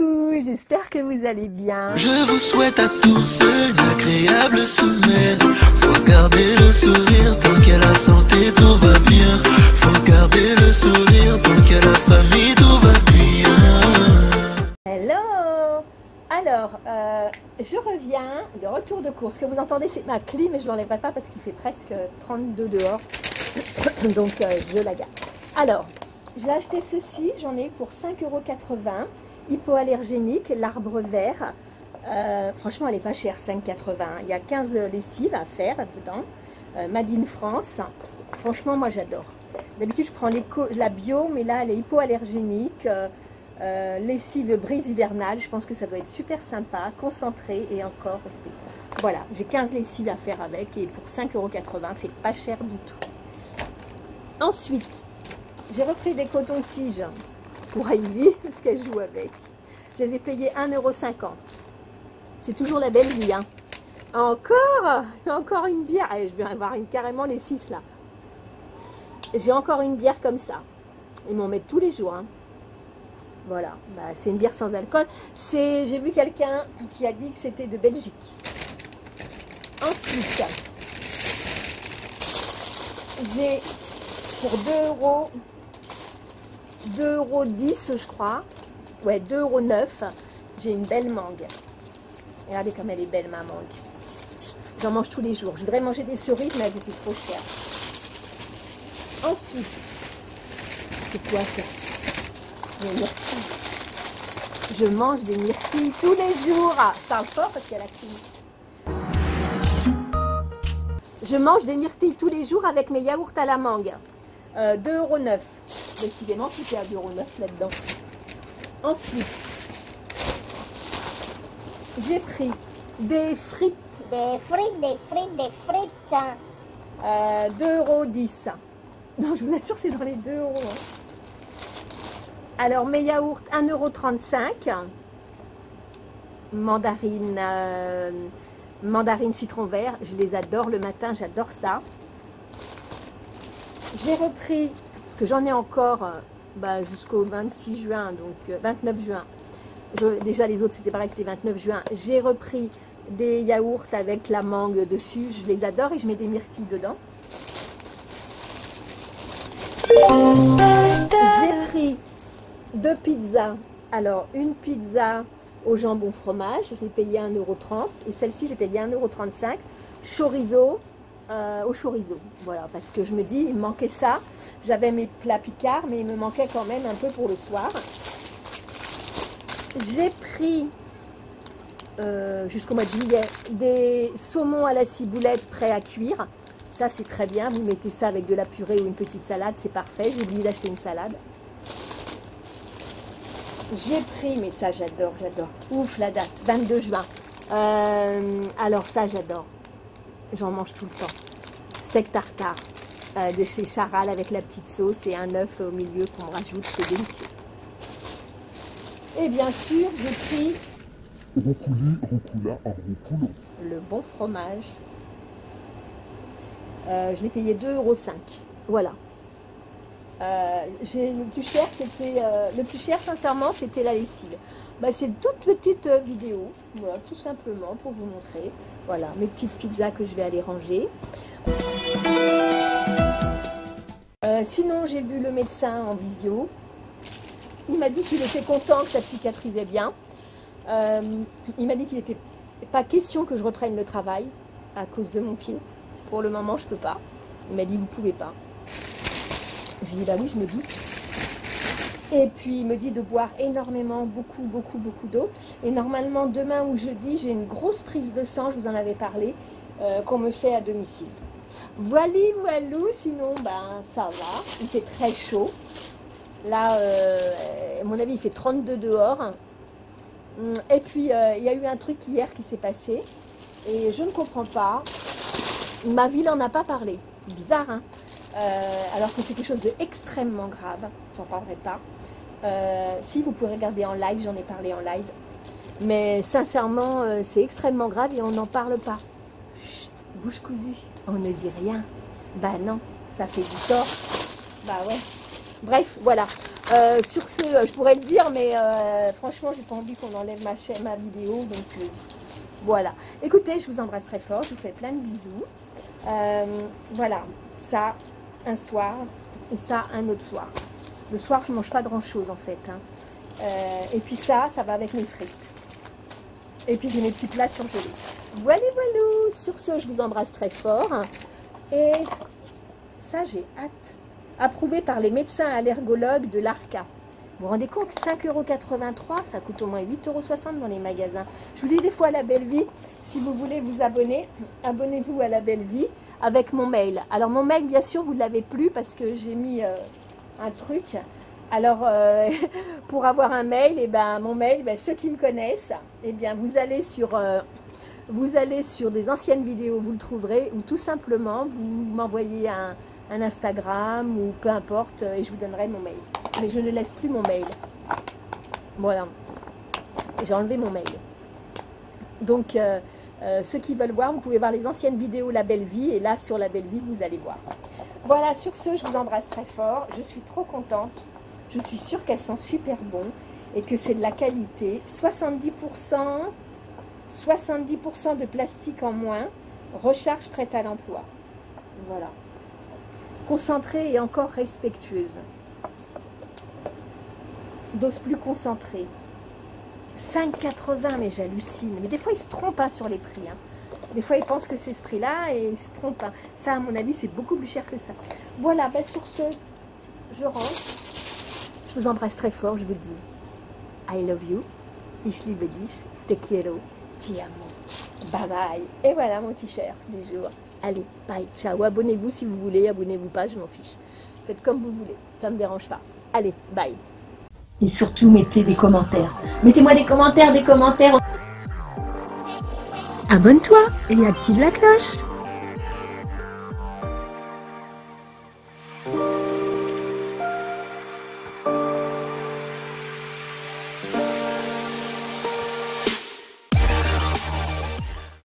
Coucou, j'espère que vous allez bien. Je vous souhaite à tous une agréable semaine. Faut garder le sourire tant qu'à la santé tout va bien. Faut garder le sourire tant qu'à la famille tout va bien. Hello Alors, euh, je reviens de retour de course. Ce que vous entendez, c'est ma clim, mais je ne l'enlèverai pas parce qu'il fait presque 32 dehors. Donc, euh, je la garde. Alors, j'ai acheté ceci, j'en ai pour 5,80 euros. Hypoallergénique, l'arbre vert. Euh, franchement, elle n'est pas chère, 5,80. Il y a 15 lessives à faire dedans. Euh, Made in France. Franchement, moi j'adore. D'habitude, je prends la bio, mais là, elle est hypoallergénique. Euh, euh, lessive brise hivernale. Je pense que ça doit être super sympa, concentré et encore respectueux. Voilà, j'ai 15 lessives à faire avec et pour 5,80 euros, c'est pas cher du tout. Ensuite, j'ai repris des cotons-tiges pour Ivy, parce qu'elle joue avec. Je les ai payés 1,50€. C'est toujours la belle vie. Hein. Encore? Encore une bière. Je vais avoir une, carrément les 6 là. J'ai encore une bière comme ça. Ils m'en mettent tous les jours. hein. Voilà, bah, c'est une bière sans alcool. J'ai vu quelqu'un qui a dit que c'était de Belgique. Ensuite, j'ai pour 2 euros 2,10 euros, je crois. Ouais, 2,09 euros. J'ai une belle mangue. Regardez comme elle est belle, ma mangue. J'en mange tous les jours. Je voudrais manger des cerises, mais elles étaient trop chères. Ensuite, c'est quoi ça? Des myrtilles. Je mange des myrtilles tous les jours. Ah, Je parle fort parce qu'il y a la clim. Je mange des myrtilles tous les jours avec mes yaourts à la mangue. Euh, 2,09 euros. Décidément, est à 2,09 euros là-dedans. Ensuite, j'ai pris des frites, Des frites, des frites, des frites. euh, 2,10 euros. Non, je vous assure, c'est dans les 2 euros. hein. Alors, mes yaourts, 1,35 euros. Mandarine, euh, mandarine citron vert, je les adore le matin, j'adore ça. J'ai repris, j'en ai encore euh, bah, jusqu'au 26 juin, donc euh, 29 juin. Je- déjà, les autres, c'était pareil, c'était 29 juin. J'ai repris des yaourts avec la mangue dessus, je les adore et je mets des myrtilles dedans. J'ai pris deux pizzas. Alors, une pizza au jambon fromage, je l'ai payé 1,30€ et celle-ci, j'ai payé 1,35€. Chorizo euh, au chorizo. Voilà, parce que je me dis, il me manquait ça. J'avais mes plats picards, mais il me manquait quand même un peu pour le soir. J'ai pris, euh, jusqu'au mois de juillet, des saumons à la ciboulette prêts à cuire. Ça, c'est très bien. Vous mettez ça avec de la purée ou une petite salade, c'est parfait. J'ai oublié d'acheter une salade. J'ai pris, mais ça, j'adore, j'adore. Ouf, la date, 22 juin. Euh, alors, ça, j'adore. J'en mange tout le temps. Steak tartare euh, de chez Charal avec la petite sauce et un œuf au milieu qu'on rajoute, c'est délicieux. Et bien sûr, j'ai pris Roucouli, roucoula, le bon fromage. Euh, je l'ai payé 2,05 euros. Voilà. Euh, le plus cher, c'était euh, le plus cher, sincèrement, c'était la lessive. Bah, c'est une toute petite euh, vidéo, tout simplement pour vous montrer. Voilà, mes petites pizzas que je vais aller ranger. Euh, sinon, j'ai vu le médecin en visio. Il m'a dit qu'il était content que ça cicatrisait bien. Euh, il m'a dit qu'il n'était pas question que je reprenne le travail à cause de mon pied. Pour le moment, je peux pas. Il m'a dit, vous pouvez pas. Je lui ai dit, bah oui, je me doute. Et puis, il me dit de boire énormément, beaucoup, beaucoup, beaucoup d'eau. Et normalement, demain ou jeudi, j'ai une grosse prise de sang, je vous en avais parlé, euh, qu'on me fait à domicile. Voilà, voilou, sinon, ben, ça va. Il fait très chaud. Là, euh, à mon avis, il fait 32 dehors. Hum, Et puis, euh, il y a eu un truc hier qui s'est passé. Et je ne comprends pas. Ma ville n'en a pas parlé. Bizarre, hein Alors que c'est quelque chose d'extrêmement grave. J'en parlerai pas. Euh, si, vous pouvez regarder en live. J'en ai parlé en live. Mais sincèrement, euh, c'est extrêmement grave et on n'en parle pas. Bouche cousue. On ne dit rien. Bah non, ça fait du tort. Bah ouais. Bref, voilà. Euh, sur ce, je pourrais le dire, mais franchement, j'ai pas envie qu'on enlève ma chaîne, ma vidéo, donc voilà. Écoutez, je vous embrasse très fort, je vous fais plein de bisous. Voilà, ça, un soir, et ça, un autre soir. Le soir, je mange pas grand-chose en fait. hein. Euh, et puis ça, ça va avec mes frites. Et puis j'ai mes petits plats surgelés. Voilà, voilà. Sur ce, je vous embrasse très fort. Et ça, j'ai hâte. Approuvé par les médecins allergologues de l'ARCA. Vous vous rendez compte que 5,83€, ça coûte au moins 8,60€ dans les magasins. Je vous dis des fois à la Belle Vie, si vous voulez vous abonner, abonnez-vous à la Belle Vie avec mon mail. Alors mon mail, bien sûr, vous ne l'avez plus parce que j'ai mis euh, un truc. Alors, euh, pour avoir un mail, et ben, mon mail, ben, ceux qui me connaissent, eh bien, vous allez sur... euh, vous allez sur des anciennes vidéos, vous le trouverez, ou tout simplement, vous m'envoyez un, Instagram ou peu importe, euh, et je vous donnerai mon mail. Mais je ne laisse plus mon mail. Voilà. J'ai enlevé mon mail. Donc, ceux qui veulent voir, vous pouvez voir les anciennes vidéos La Belle Vie, et là, sur La Belle Vie, vous allez voir. Voilà, sur ce, je vous embrasse très fort. Je suis trop contente. Je suis sûre qu'elles sont super bonnes et que c'est de la qualité. 70%, 70% de plastique en moins. Recharge prête à l'emploi. Voilà. Concentrée et encore respectueuse. Dose plus concentrée. 5,80, mais j'hallucine. Mais des fois, ils se trompent pas sur les prix. hein. Des fois, ils pensent que c'est ce prix-là et ils se trompent. pas. Ça, à mon avis, c'est beaucoup plus cher que ça. Voilà, ben, sur ce, je rentre. Je vous embrasse très fort, je vous le dis. I love you. Ich liebe dich. Te quiero. Ti amo. Bye bye. Et voilà mon t-shirt du jour. Allez, bye, ciao. Abonnez-vous si vous voulez, abonnez-vous pas, je m'en fiche. Faites comme vous voulez, ça me dérange pas. Allez, bye. Et surtout, mettez des commentaires. Mettez-moi des commentaires, des commentaires. Abonne-toi et active la cloche.